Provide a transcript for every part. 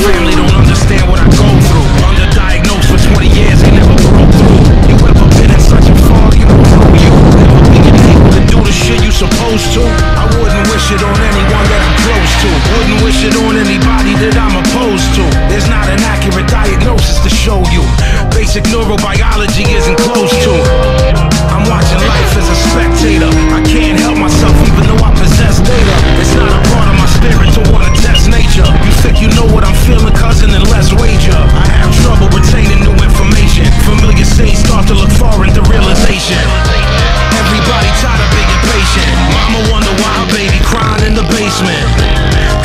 family don't understand what I go through. Underdiagnosed for 20 years, they never broke through. You ever been in such a fog, you don't know you. Never being able to do the shit you supposed to. I wouldn't wish it on anyone that I'm close to. Wouldn't wish it on anybody that I'm opposed to. There's not an accurate diagnosis to show you. Basic neurobiology isn't close to. Cousin, and let's wager. I have trouble retaining new information. Familiar scenes start to look foreign to realization. Everybody tired of being patient. Mama wonder why her baby crying in the basement.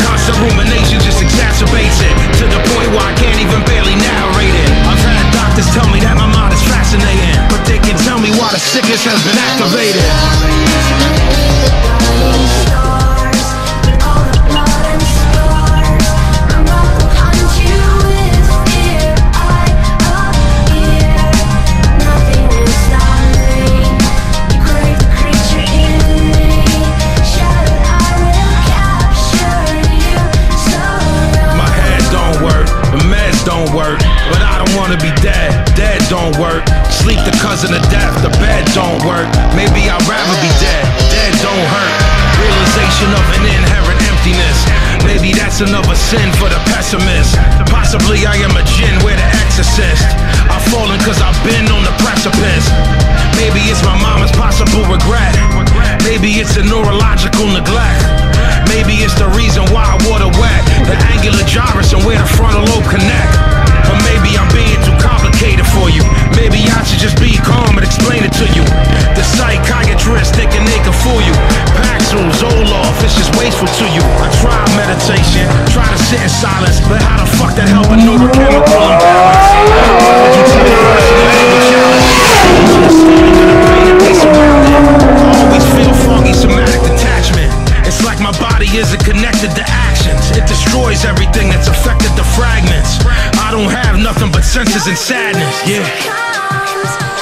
Constant rumination just exacerbates it to the point where I can't even barely narrate it. I've had doctors tell me that my mind is fascinating, but they can tell me why the sickness has been activated. Wanna be dead. Dead don't work. Sleep the cousin of death, the bed don't work. Maybe I'd rather be dead. Dead don't hurt. Realization of an inherent emptiness. Maybe that's another sin for the pessimist. Possibly I am a jinn, we're the exorcist. I've fallen cause I've been on the precipice. Maybe it's my mama's possible regret. Maybe it's a neurological neglect. Maybe it's the reason why I water wet. The angular gyrus and where the frontal lobe connect. It's to you. I try meditation, try to sit in silence, but how the fuck that help a neurochemical imbalance? How could you the person that ain't a challenge? The pain and peace around it. I always feel foggy somatic detachment. It's like my body isn't connected to actions. It destroys everything that's affected to fragments. I don't have nothing but senses and sadness. Yeah.